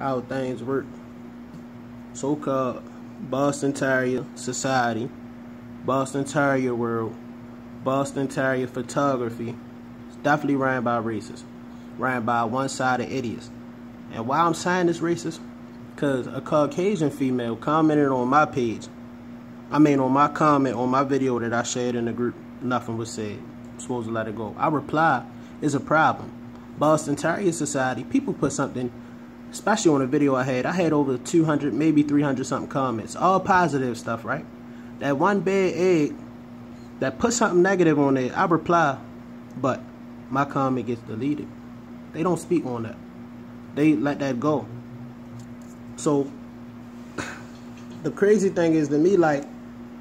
how things work. So-called Boston Terrier Society, Boston Terrier World, Boston Terrier Photography. It's definitely ran by racists, ran by one-sided idiots. And why I'm saying this racist? Because a Caucasian female commented on my page. I mean, on my comment on my video that I shared in the group. Nothing was said. I'm supposed to let it go. I reply, "Is a problem." Boston Terrier Society. People put something especially on a video I had, I had over 200, maybe 300 something comments, all positive stuff, right? That one bad egg that put something negative on it, I reply, but my comment gets deleted. They don't speak on that. They let that go. So the crazy thing is to me, like,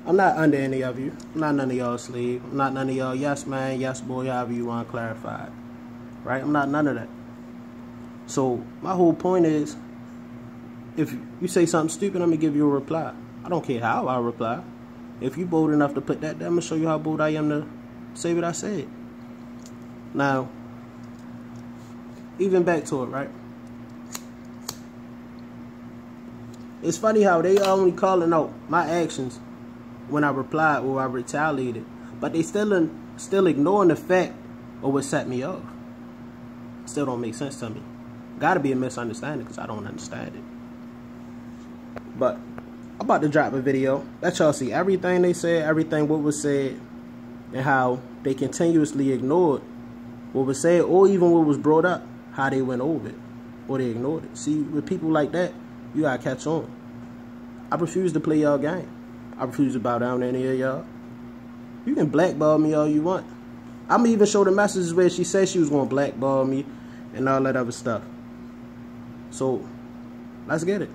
I'm not under any of you. I'm not none of y'all slave. I'm not none of y'all yes man, yes boy, however you want to clarify. Right? I'm not none of that. So my whole point is, if you say something stupid, I'm gonna give you a reply. I don't care how I reply. If you bold enough to put that I'm gonna show you how bold I am to say what I said. Now, even back to it, right? It's funny how they only calling out my actions when I replied or I retaliated, but they still still ignoring the fact of what set me off. Still don't make sense to me. Got to be a misunderstanding because I don't understand it. But I'm about to drop a video. Let y'all see everything they said, everything what was said, and how they continuously ignored what was said or even what was brought up, how they went over it or they ignored it. See, with people like that, you got to catch on. I refuse to play y'all game. I refuse to bow down to any of y'all. You can blackball me all you want. I'm even show the messages where she said she was going to blackball me and all that other stuff. So let's get it.